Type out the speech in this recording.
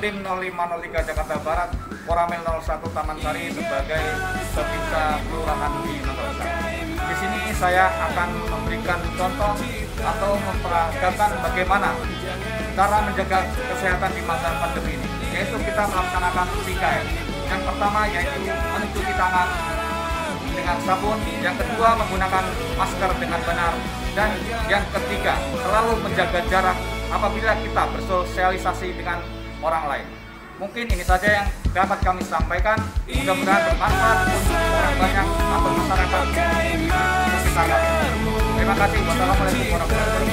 0503 Jakarta Barat, Koramil 01 Taman Sari sebagai Sepinta Kelurahan di Nontosa. Di sini saya akan memberikan contoh atau memperagakan bagaimana cara menjaga kesehatan di masa pandemi ini, yaitu kita melaksanakan 3M. Yang pertama yaitu mencuci tangan dengan sabun, yang kedua menggunakan masker dengan benar, dan yang ketiga selalu menjaga jarak apabila kita bersosialisasi dengan orang lain. Mungkin ini saja yang dapat kami sampaikan. Mudah-mudahan bermanfaat untuk orang banyak atau masyarakat. Terima kasih. Wassalamualaikum warahmatullahi wabarakatuh.